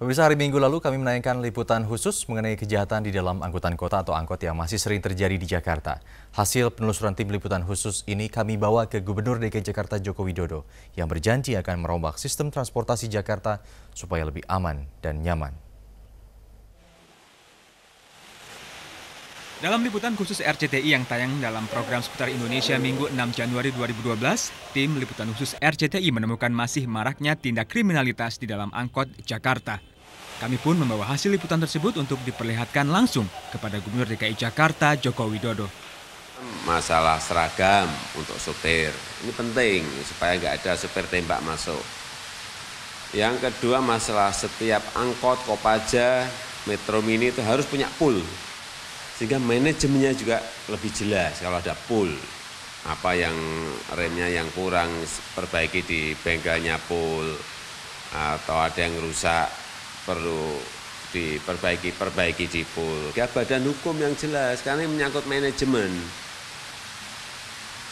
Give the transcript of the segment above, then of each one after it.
Pemirsa hari Minggu lalu kami menayangkan liputan khusus mengenai kejahatan di dalam angkutan kota atau angkot yang masih sering terjadi di Jakarta. Hasil penelusuran tim liputan khusus ini kami bawa ke Gubernur DKI Jakarta Joko Widodo yang berjanji akan merombak sistem transportasi Jakarta supaya lebih aman dan nyaman. Dalam liputan khusus RCTI yang tayang dalam program seputar Indonesia Minggu 6 Januari 2012, tim liputan khusus RCTI menemukan masih maraknya tindak kriminalitas di dalam angkot Jakarta. Kami pun membawa hasil liputan tersebut untuk diperlihatkan langsung kepada Gubernur DKI Jakarta Joko Widodo. Masalah seragam untuk supir, ini penting supaya nggak ada supir tembak masuk. Yang kedua masalah setiap angkot, kopaja, metro mini itu harus punya pool sehingga manajemennya juga lebih jelas kalau ada pool apa yang remnya yang kurang perbaiki di bengkelnya pool atau ada yang rusak perlu diperbaiki perbaiki di pool ya badan hukum yang jelas karena ini menyangkut manajemen.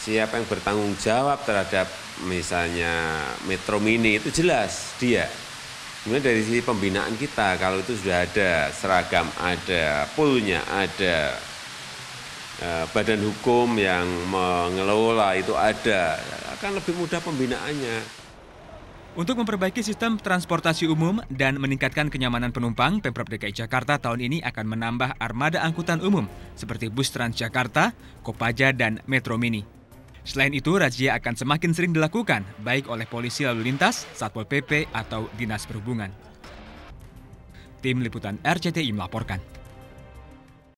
Siapa yang bertanggung jawab terhadap misalnya metro mini itu jelas dia. Kemudian dari sisi pembinaan kita, kalau itu sudah ada seragam, ada poolnya, ada eh, badan hukum yang mengelola itu ada, akan lebih mudah pembinaannya. Untuk memperbaiki sistem transportasi umum dan meningkatkan kenyamanan penumpang, Pemprov DKI Jakarta tahun ini akan menambah armada angkutan umum seperti bus Transjakarta, Kopaja, dan Metro Mini. Selain itu, razia akan semakin sering dilakukan, baik oleh polisi lalu lintas, Satpol PP, atau Dinas Perhubungan. Tim Liputan RCTI melaporkan.